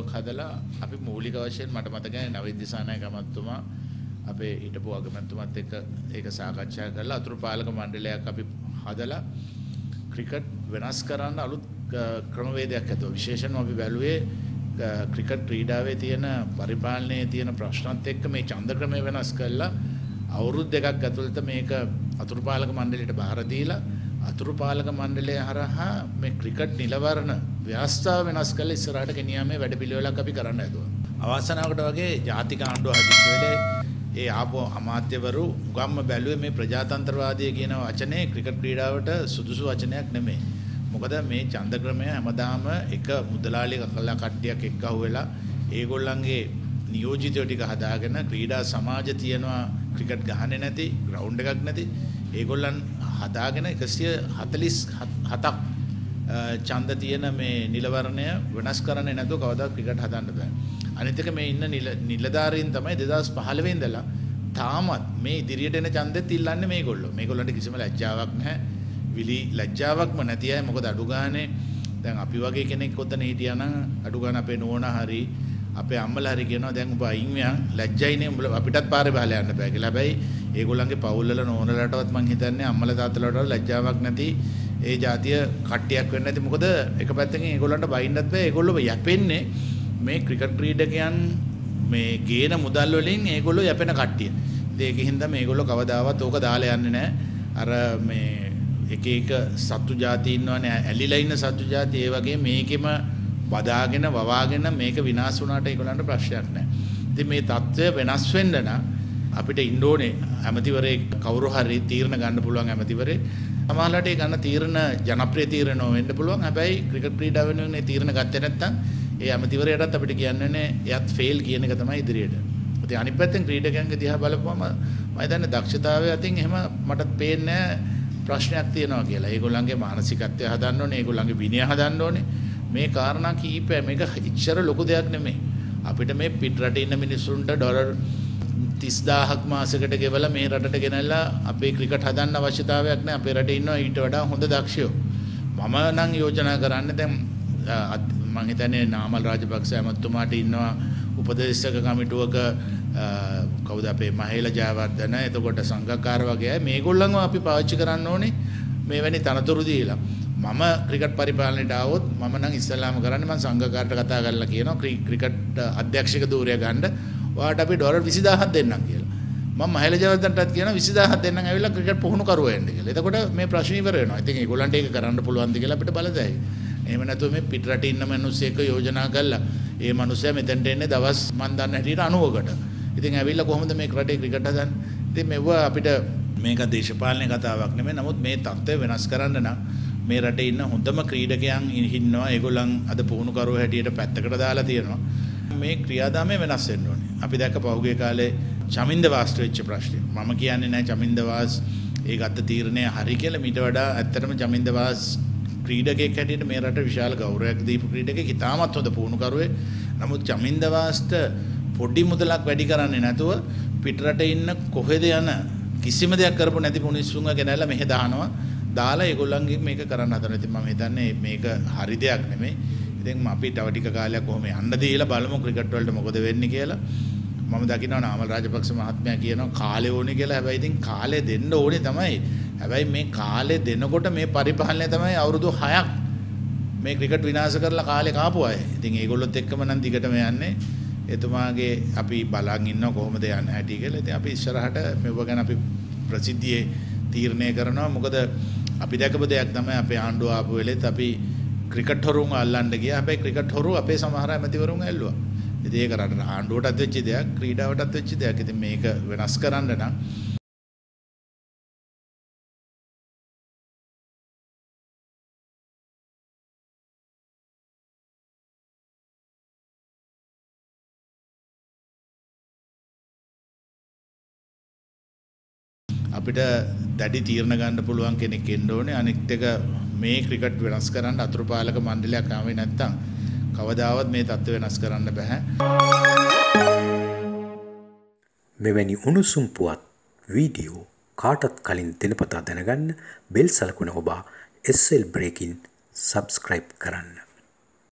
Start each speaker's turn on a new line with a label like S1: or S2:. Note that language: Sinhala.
S1: ආණ්ඩුවක් හදලා අපි මූලික වශයෙන් මට මතකයි නවීන් දිසානායක මහත්තුමා අපේ හිටපු අගමැතිතුමත් එක්ක ඒක සාකච්ඡා කරලා අතුරු පාලක මණ්ඩලයක් අපි හදලා ක්‍රිකට් වෙනස් කරන්න අලුත් ක්‍රමවේදයක් ඇතුව. විශේෂයෙන්ම අපි බැලුවේ ක්‍රිකට් ක්‍රීඩාවේ තියෙන පරිපාලනයේ තියෙන ප්‍රශ්නත් එක්ක මේ ඡන්ද ක්‍රමය වෙනස් කළා අවුරුදු දෙකක් ඇතුළත මේක අතුරු පාලක මණ්ඩලයට බාර දීලා අතුරු පාලක මණ්ඩලය හරහා මේ ක්‍රිකට් නිලවරණ ව්‍යවස්ථාව වෙනස් කරලා ඉස්සරහට ගෙනියීමේ වැඩපිළිවෙලක් අපි කරන්න හදුවා. අවාසනාවකට වගේ ජාතික ආණ්ඩුව හදිස්සි වෙලේ ඒ ආපෝ අමාත්‍යවරු ගම්ම බැලුවේ මේ ප්‍රජාතන්ත්‍රවාදය කියන වචනේ ක්‍රිකට් ක්‍රීඩාවට සුදුසු වචනයක් නෙමෙයි. මොකද මේ ඡන්ද ක්‍රමය හැමදාම එක මුදලාලි කකලා කට්ටියක් එක්කහුව වෙලා ඒගොල්ලන්ගේ නියෝජිතයෝ ටික හදාගෙන ක්‍රීඩා සමාජ තියනවා ක්‍රිකට් ගහන්නේ නැති ග්‍රවුන්ඩ් එකක් නැති ඒගොල්ලන් හදාගෙන 147ක් ඡන්ද තියෙන මේ නිලවරණය වෙනස් කරන්නේ නැතුව කවදාවත් ක්‍රිකට් හදන්න බෑ. අනිත් එක මේ ඉන්න නිලධාරීන් තමයි 2015 ඉඳලා තාමත් මේ ඉදිරියට එන ඡන්දෙත් ඉල්ලන්නේ මේගොල්ලෝ. මේගොල්ලන්ට කිසිම ලැජ්ජාවක් නැහැ. විලි ලැජ්ජාවක්ම නැති අය මොකද අඩු ගානේ දැන් අපි වගේ කෙනෙක් ඔතන හිටියා නම් අඩු ගාන අපේ නෝනා හරි අපේ අම්මලා හරි කියනවා දැන් ඔබ අයින් වෙන ලැජ්ජයිනේ උඹ අපිටත් පාරේ බහලා යන්න බෑ කියලා. හැබැයි ඒගොල්ලන්ගේ පවුල් වල නෝනලටවත් මං හිතන්නේ අම්මලා තාත්තලාට ලැජ්ජාවක් නැති ඒ જાතිය කට්ටියක් වෙන්න ඇති මොකද එක පැත්තකින් ඒගොල්ලන්ට බයින්නත් බෑ ඒගොල්ලෝ යැපෙන්නේ මේ ක්‍රිකට් ක්‍රීඩකයන් මේ ගේන මුදල් වලින් ඒගොල්ලෝ යැපෙන කට්ටිය. ඉතින් ඒක හින්දා මේගොල්ලෝ කවදාවත් ඕක දාලා යන්නේ නැහැ. අර මේ එක එක සත්තු જાති ඉන්නවනේ ඇලිලා ඉන්න සත්තු જાති ඒ වගේ මේකෙම බදාගෙන වවාගෙන මේක විනාශ වුණාට ඒගොල්ලන්ට ප්‍රශ්නයක් නැහැ. ඉතින් මේ தත්ත්වය වෙනස් වෙන්න නම් අපිට ඉන්න ඕනේ ඇමතිවරේ කවුරු හරි තීරණ ගන්න පුළුවන් ඇමතිවරේ සමහරවිට ඒ ගන්න තීරණ ජනප්‍රිය තීරණ වෙන්න පුළුවන්. හැබැයි ක්‍රිකට් ක්‍රීඩාව වෙනුවෙන් ඒ තීරණ ගත්තේ නැත්නම් ඒ ඇමතිවරයටත් අපිට කියන්නේ එයත් ෆේල් කියන එක තමයි ඉදිරියට. ඉතින් අනිත් පැත්තෙන් ක්‍රීඩකයන්ගේ දිහා බලපුවම මම හිතන්නේ දක්ෂතාවය අතින් එහෙම මට පේන්නේ ප්‍රශ්නයක් තියෙනවා කියලා. ඒගොල්ලන්ගේ මානසිකත්වය හදන්න ඕනේ, ඒගොල්ලන්ගේ විනය හදන්න ඕනේ. මේ කාරණා කීපය මේක ඉච්චර ලොකු දෙයක් නෙමෙයි. අපිට මේ පිට රටේ ඉන්න මිනිස්සුන්ට ඩොලර් 30000ක් මාසෙකට ගෙවලා මේ රටට ගෙනල්ලා අපේ ක්‍රිකට් හදන්න අවශ්‍යතාවයක් නැහැ. අපේ රටේ ඉන්නවා ඊට වඩා හොඳ දක්ෂයෝ. මම නම් යෝජනා කරන්නේ දැන් මම හිතන්නේ නාමල් රාජපක්ෂ ඇමතුමාට ඉන්නවා උපදේශක කමිටුවක කවුද අපේ මහේල ජයවර්ධන. එතකොට සංඝකාර වගේ අය. මේගොල්ලන්ව අපි පාවිච්චි කරන්න ඕනේ මේවැනි තනතුරු දීලා. මම ක්‍රිකට් පරිපාලනයට ආවොත් මම නම් ඉස්සෙල්ලාම කරන්නේ මම සංඝකාරට කතා කරලා කියනවා. ක්‍රිකට් අධ්‍යක්ෂක ධූරය ගන්න. ඔයාට අපි ඩොලර් 20000ක් දෙන්නම් කියලා මම මහේල ජයවර්ධනටත් කියනවා 20000ක් දෙන්නම් ඇවිල්ලා ක්‍රිකට් පුහුණු කරුවා එන්න කියලා. එතකොට මේ ප්‍රශ්න ඉවර වෙනවා. ඉතින් ඒගොල්ලන්ට ඒක කරන්න පුළුවන්ද කියලා අපිට බලතැයි. එහෙම නැතුව මේ පිට රටේ ඉන්න මිනිස්සෙක් යෝජනා කළා. ඒ මිනිස්සයා මෙතෙන්ට එන්නේ දවස් මන් දන්න හැටියට 90කට. ඉතින් ඇවිල්ලා කොහොමද මේ රටේ ක්‍රිකට් හදන්නේ? ඉතින් මෙව අපිට මේක දේශපාලන කතාවක් නෙමෙයි. නමුත් මේ தත්ත්වය වෙනස් කරන්න නම් මේ රටේ ඉන්න හොඳම ක්‍රීඩකයන් ඉන්නවා. ඒගොල්ලන් අද පුහුණු කරුව හැටියට පැත්තකට දාලා තියෙනවා. මේ ක්‍රියාදාමය වෙනස් වෙන්න ඕනේ. අපි දැක්ක පහුගිය කාලේ චමින්ද වාස්ට වෙච්ච ප්‍රශ්නේ. මම කියන්නේ නැහැ චමින්ද වාස් ඒ ගත්ත තීරණය හරි කියලා මීට වඩා ඇත්තටම චමින්ද වාස් ක්‍රීඩකයෙක් හැටියට මේ රට විශාල ගෞරවයක් දීපු ක්‍රීඩකයෙක් ඉතාමත් හොඳ පුහුණුකරුවෙක්. නමුත් චමින්ද වාස්ට පොඩි මුදලක් වැඩි කරන්නේ නැතුව පිටරට ඉන්න කොහෙද යන කිසිම දෙයක් කරපු නැති මිනිස්සුන්ව ගෙනල්ලා මෙහෙ දානවා. දාලා ඒගොල්ලන්ගේ මේක කරන්න හදන. ඉතින් මම හිතන්නේ මේක හරි දෙයක් නෙමෙයි. ඉතින් අපි තව ටික කාලයක් කොහොම යන්න දීලා බලමු ක්‍රිකට් වලට මොකද වෙන්නේ කියලා. මම දකිනවා නාමල් රාජපක්ෂ මහත්මයා කියනවා කාලේ ඕනේ කියලා. හැබැයි ඉතින් කාලේ දෙන්න ඕනේ තමයි. හැබැයි මේ කාලේ දෙනකොට මේ පරිපාලනය තමයි අවුරුදු 6ක් මේ ක්‍රිකට් විනාශ කරලා කාලේ කාපු අය. ඉතින් ඒගොල්ලොත් එක්කම නම් දිගටම යන්නේ. එතුමාගේ අපි බලන් ඉන්නවා කොහොමද යන්නේ හැටි කියලා. ඉතින් අපි ඉස්සරහට මෙව ගැන අපි ප්‍රසිද්ධියේ තීරණය කරනවා. මොකද අපි දැකපු දෙයක් තමයි අපේ ආණ්ඩුව ආපු වෙලෙත් අපි ක්‍රිකට් හොරුන් අල්ලන්න ගියා. හැබැයි ක්‍රිකට් හොරු අපේ සමහර ඇමතිවරුන් ඇල්ලුවා. ඉතින් ඒක රට ආණ්ඩුවටත් වෙච්ච දෙයක්, ක්‍රීඩාවටත් වෙච්ච දෙයක්. ඉතින් මේක වෙනස් කරන්න නම් අපිට දැඩි තීරණ ගන්න පුළුවන් කෙනෙක් එන්න ඕනේ. අනිත් එක මේ ක්‍රිකට් වෙනස් කරන්න අතුරුපාලක මණ්ඩලයක් ආවේ නැත්තම් කවදාවත් මේ තත්ත්ව වෙනස් කරන්න බෑ.
S2: මෙවැනි උණුසුම් පුවත් වීඩියෝ කාටත් කලින් දෙනපතා දැනගන්න බෙල් සලකුණ ඔබා SL බ්‍රේකින් සබස්ක්‍රයිබ් කරන්න.